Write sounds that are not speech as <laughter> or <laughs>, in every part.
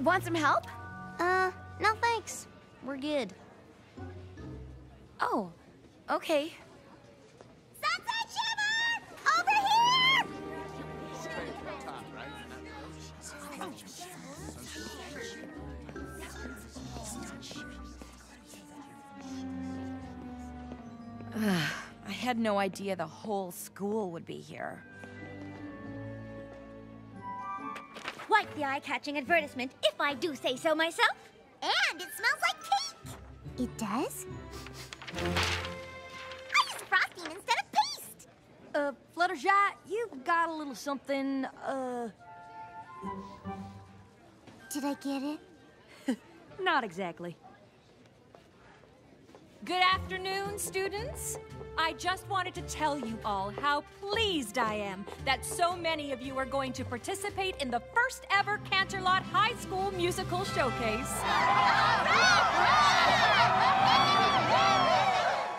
Want some help? Uh, no thanks. We're good. Oh, okay. Sunset Shimmer! Over here! I had no idea the whole school would be here. Quite the eye-catching advertisement, if I do say so myself. And it smells like cake! It does? I use frosting instead of paste! Uh, Fluttershy, you got a little something, uh, Did I get it? <laughs> not exactly. Good afternoon, students. I just wanted to tell you all how pleased I am that so many of you are going to participate in the first ever Canterlot High School Musical Showcase.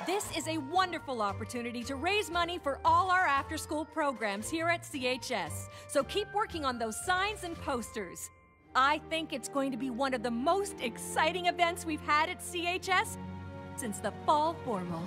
This is a wonderful opportunity to raise money for all our after school programs here at CHS. So keep working on those signs and posters. I think it's going to be one of the most exciting events we've had at CHS since the fall formal.